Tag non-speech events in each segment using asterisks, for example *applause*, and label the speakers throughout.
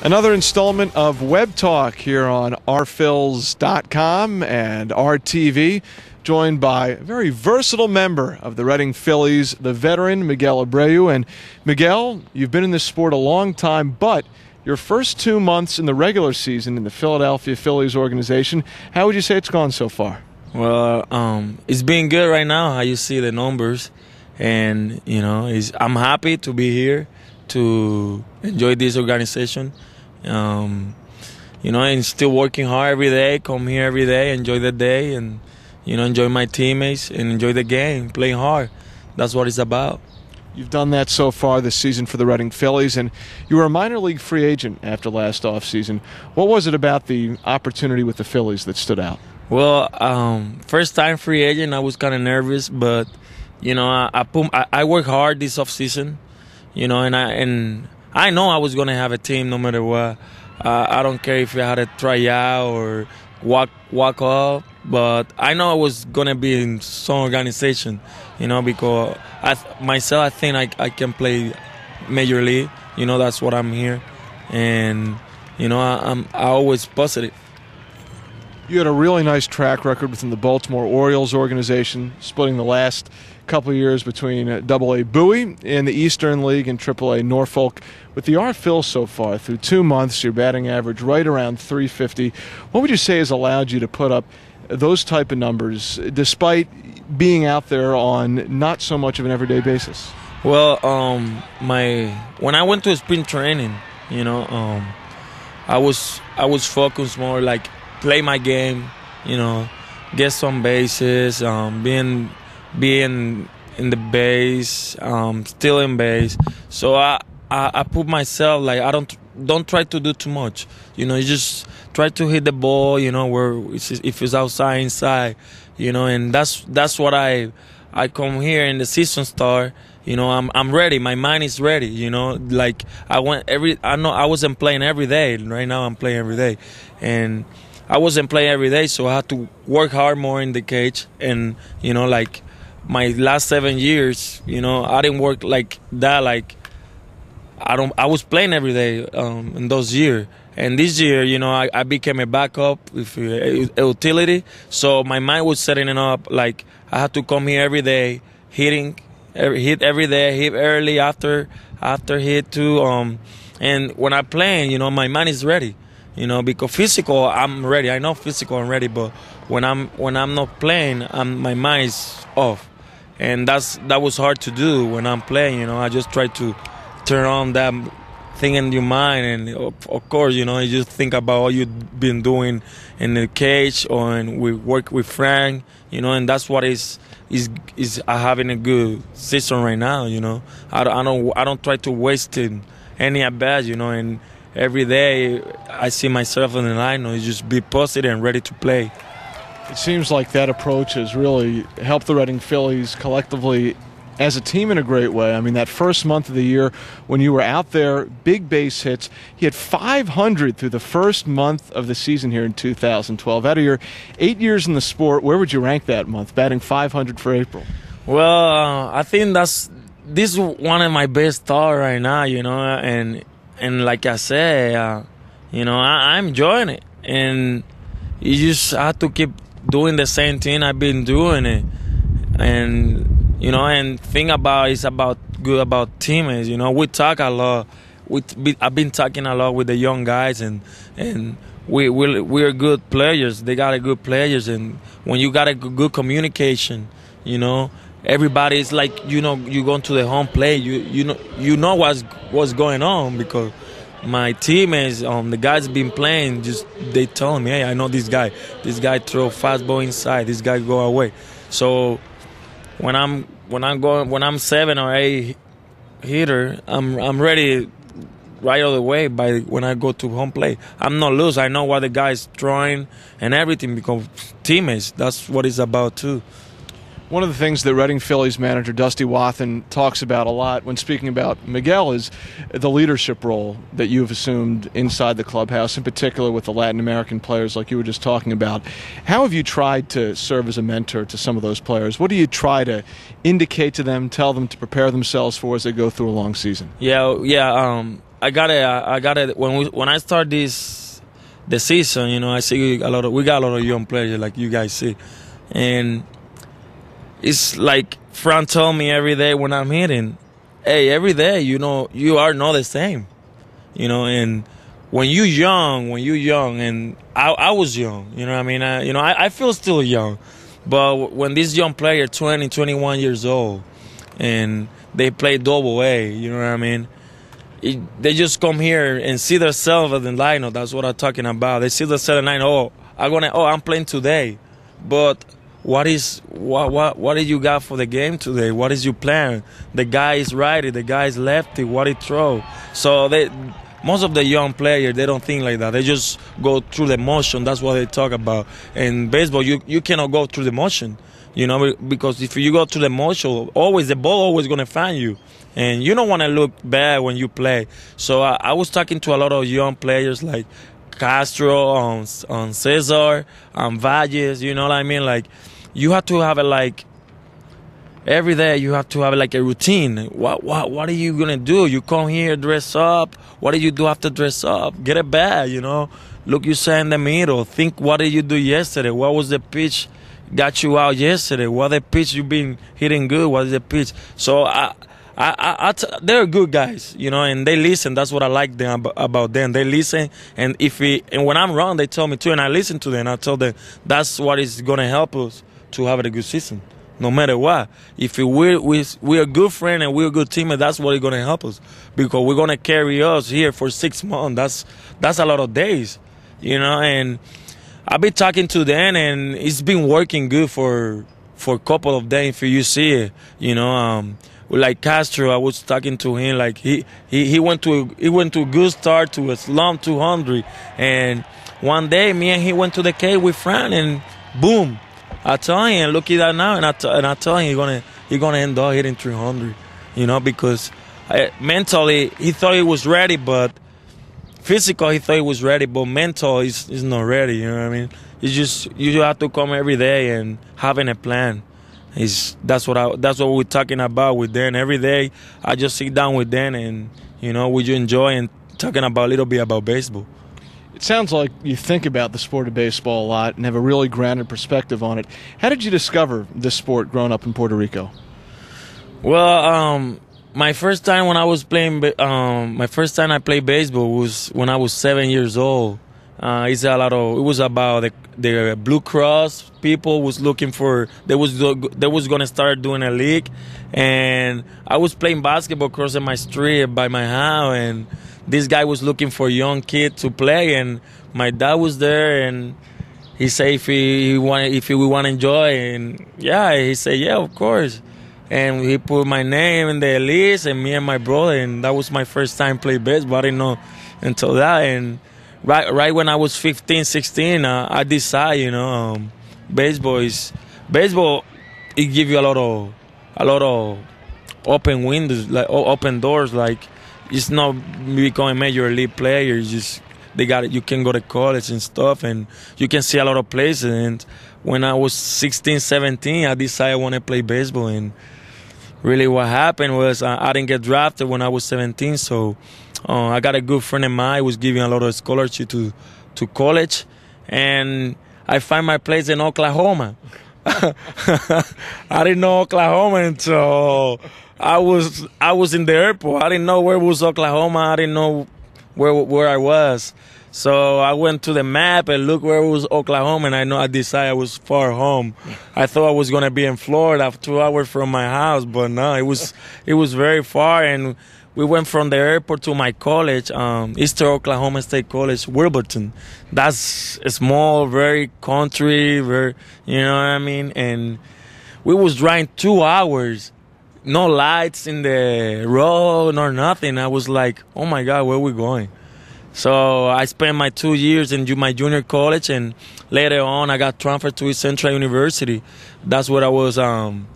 Speaker 1: Another installment of Web Talk here on rphils.com and RTV, joined by a very versatile member of the Reading Phillies, the veteran Miguel Abreu. And Miguel, you've been in this sport a long time, but your first two months in the regular season in the Philadelphia Phillies organization, how would you say it's gone so far?
Speaker 2: Well, um, it's been good right now. How you see the numbers, and you know, I'm happy to be here to enjoy this organization. Um, you know, and still working hard every day. Come here every day, enjoy the day, and you know, enjoy my teammates and enjoy the game, playing hard. That's what it's about.
Speaker 1: You've done that so far this season for the Reading Phillies, and you were a minor league free agent after last offseason. What was it about the opportunity with the Phillies that stood out?
Speaker 2: Well, um, first time free agent, I was kind of nervous, but you know, I, I put I, I work hard this offseason you know, and I and I know I was gonna have a team no matter what. Uh, I don't care if I had to try out or walk walk up, but I know I was gonna be in some organization, you know, because I myself I think I I can play major league. You know, that's what I'm here, and you know I, I'm I always positive.
Speaker 1: You had a really nice track record within the Baltimore Orioles organization, splitting the last couple years between uh, Double A Bowie in the Eastern League and Triple A Norfolk. With the R Phil so far, through two months, your batting average right around 350. What would you say has allowed you to put up those type of numbers despite being out there on not so much of an everyday basis?
Speaker 2: Well, um, my when I went to spring training, you know, um, I was I was focused more like play my game, you know, get some bases, um, being being in the base, um, still in base. So I, I, I put myself like I don't don't try to do too much. You know, you just try to hit the ball. You know, where it's, if it's outside, inside. You know, and that's that's what I I come here in the season start. You know, I'm I'm ready. My mind is ready. You know, like I went every. I know I wasn't playing every day. Right now, I'm playing every day, and I wasn't playing every day, so I had to work hard more in the cage, and you know, like my last seven years, you know, I didn't work like that. Like I don't, I was playing every day um, in those years. And this year, you know, I, I became a backup with uh, utility. So my mind was setting it up like I had to come here every day, hitting, every, hit every day, hit early after after hit too. Um, and when I play, you know, my mind is ready you know because physical i'm ready i know physical i'm ready but when i'm when i'm not playing I'm, my mind is off and that's that was hard to do when i'm playing you know i just try to turn on that thing in your mind and of, of course you know you just think about what you've been doing in the cage or in, we work with frank you know and that's what is is is having a good season right now you know i, I don't i don't try to waste any at bat you know and every day I see myself in the line, you know, just be positive and ready to play.
Speaker 1: It seems like that approach has really helped the Reading Phillies collectively as a team in a great way. I mean, that first month of the year when you were out there, big base hits. He had 500 through the first month of the season here in 2012. Out of your eight years in the sport, where would you rank that month, batting 500 for April?
Speaker 2: Well, uh, I think that's this is one of my best thoughts right now, you know, and and like I said, uh, you know, I, I'm enjoying it, and you just have to keep doing the same thing I've been doing it, and you know, and think about it's about good about teammates. You know, we talk a lot. We I've been talking a lot with the young guys, and and we we we're good players. They got a good players, and when you got a good communication, you know, everybody is like you know you go to the home play you you know you know what's what's going on because my teammates um the guys been playing just they tell me hey I know this guy this guy throw fastball inside this guy go away so when I'm when I'm going when I'm seven or eight hitter I'm I'm ready right all the way by when I go to home plate. I'm not loose. I know what the guy's throwing and everything because teammates. That's what it's about too.
Speaker 1: One of the things that Reading Phillies manager Dusty Wathan talks about a lot when speaking about Miguel is the leadership role that you've assumed inside the clubhouse, in particular with the Latin American players, like you were just talking about. How have you tried to serve as a mentor to some of those players? What do you try to indicate to them, tell them to prepare themselves for as they go through a long season?
Speaker 2: Yeah, yeah. Um, I got it. I got it when we when I start this the season. You know, I see a lot of we got a lot of young players like you guys see, and it's like Fran told me every day when I'm hitting, hey, every day, you know, you are not the same, you know, and when you young, when you young, and I, I was young, you know I mean? I, you know, I, I feel still young, but when this young player, 20, 21 years old, and they play double A, you know what I mean? It, they just come here and see themselves in the lineup. That's what I'm talking about. They see themselves and oh, I'm gonna, oh, I'm playing today, but what is what what what did you got for the game today? What is your plan? The guy is righty, the guy is lefty. What he throw? So they most of the young players they don't think like that. They just go through the motion. That's what they talk about. In baseball, you you cannot go through the motion. You know, because if you go through the motion, always the ball always gonna find you, and you don't want to look bad when you play. So I, I was talking to a lot of young players like Castro, um, on on um, Cesar, on Valles. You know what I mean? Like you have to have it like every day you have to have like a routine. What what what are you gonna do? You come here, dress up. What do you do after dress up? Get a bag, you know. Look you say in the middle. Think what did you do yesterday? What was the pitch got you out yesterday? What the pitch you been hitting good? What is the pitch? So I I, I, I t- they're good guys, you know, and they listen. That's what I like them about them. They listen, and if we and when I'm wrong, they tell me too, and I listen to them. I tell them that's what is gonna help us to have a good season no matter what. If we're, we, we're a good friend and we're a good team, that's what is going to help us because we're going to carry us here for six months. That's, that's a lot of days, you know, and I've been talking to them and it's been working good for, for a couple of days if you see it, you know, um, like Castro, I was talking to him like he, he, he went to he went to a good start to a slump 200 and one day me and he went to the cave with Fran and boom I tell him, look at that now, and I, t- and I tell him he's gonna he's gonna end up hitting 300, you know, because I, mentally he thought he was ready, but physical he thought he was ready, but mental he's, he's not ready. You know what I mean? You just you have to come every day and having a plan. Is that's what I that's what we're talking about with Dan. Every day I just sit down with Dan and you know we just enjoy and talking about a little bit about baseball.
Speaker 1: It sounds like you think about the sport of baseball a lot and have a really grounded perspective on it. How did you discover this sport growing up in Puerto Rico?
Speaker 2: Well, um, my first time when I was playing, um, my first time I played baseball was when I was seven years old. Uh, it's a lot of. It was about the, the Blue Cross people was looking for. They was they was gonna start doing a league, and I was playing basketball crossing my street by my house, and this guy was looking for a young kid to play, and my dad was there, and he said if he, he wanted, if he, we want to enjoy, and yeah, he said yeah, of course, and he put my name in the list, and me and my brother, and that was my first time play baseball. I didn't know until that, and right right when I was 15, 16, uh, I decided, you know, um, baseball is baseball. It give you a lot of a lot of open windows, like open doors, like it's not becoming major league player. You just they got it. You can go to college and stuff, and you can see a lot of places. And when I was 16, 17, I decided I want to play baseball. And really, what happened was I, I didn't get drafted when I was 17. So uh, I got a good friend of mine who was giving a lot of scholarship to to college, and I find my place in Oklahoma. *laughs* I didn't know Oklahoma until I was I was in the airport. I didn't know where was Oklahoma. I didn't know where where I was. So I went to the map and looked where was Oklahoma, and I know I decided I was far home. I thought I was gonna be in Florida, two hours from my house, but no, it was it was very far. And we went from the airport to my college, um, Eastern Oklahoma State College, Wilburton. That's a small, very country, very you know what I mean. And we was driving two hours no lights in the road nor nothing. I was like, oh my God, where we going? So I spent my two years in my junior college, and later on I got transferred to Central University. That's where I was um,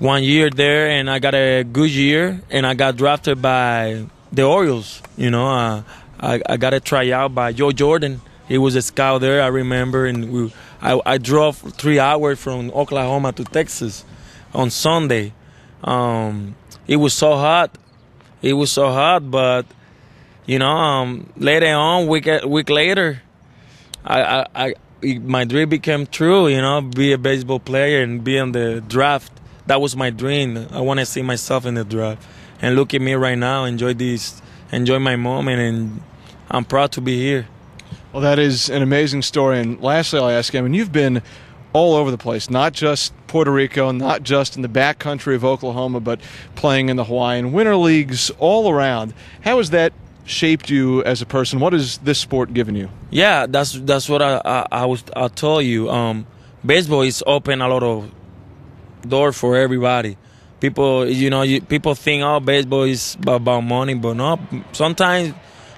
Speaker 2: one year there, and I got a good year, and I got drafted by the Orioles. You know, uh, I, I got a tryout by Joe Jordan. He was a scout there, I remember, and we, I, I drove three hours from Oklahoma to Texas on Sunday. Um, it was so hot. It was so hot, but you know, um, later on, week week later, I, I, I my dream became true. You know, be a baseball player and be in the draft. That was my dream. I want to see myself in the draft. And look at me right now. Enjoy this. Enjoy my moment, and I'm proud to be here.
Speaker 1: Well, that is an amazing story. And lastly, I'll ask you. I mean, you've been all over the place, not just Puerto Rico, not just in the back country of Oklahoma, but playing in the Hawaiian Winter Leagues all around. How has that shaped you as a person? What has this sport given you?
Speaker 2: Yeah, that's that's what I I, I was I told you. Um, baseball is open a lot of door for everybody. People, you know, you, people think oh baseball is about money, but no. Sometimes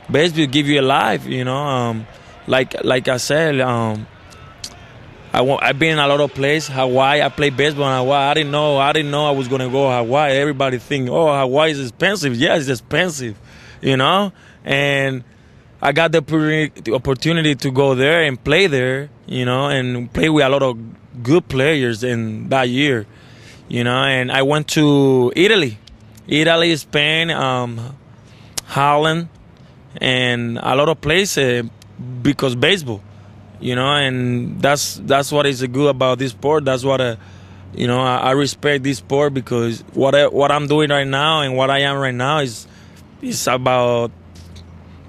Speaker 2: baseball give you a life. You know, um, like like I said. Um, I I've been in a lot of places. Hawaii, I play baseball in Hawaii. I didn't know. I didn't know I was gonna go Hawaii. Everybody think, oh, Hawaii is expensive. Yeah, it's expensive you know, and I got the opportunity to go there and play there, you know, and play with a lot of good players in that year, you know, and I went to Italy, Italy, Spain, um, Holland, and a lot of places because baseball, you know, and that's that's what is good about this sport. That's what. Uh, you know, I, I respect this sport because what I, what I'm doing right now and what I am right now is it's about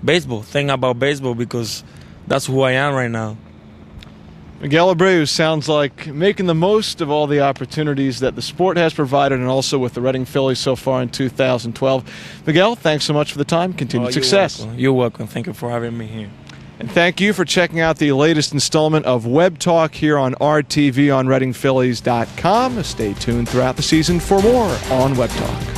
Speaker 2: baseball. Think about baseball because that's who I am right now.
Speaker 1: Miguel Abreu sounds like making the most of all the opportunities that the sport has provided and also with the Reading Phillies so far in 2012. Miguel, thanks so much for the time. Continued
Speaker 2: oh,
Speaker 1: success.
Speaker 2: Welcome. You're welcome. Thank you for having me here.
Speaker 1: And thank you for checking out the latest installment of Web Talk here on RTV on ReadingPhillies.com. Stay tuned throughout the season for more on Web Talk.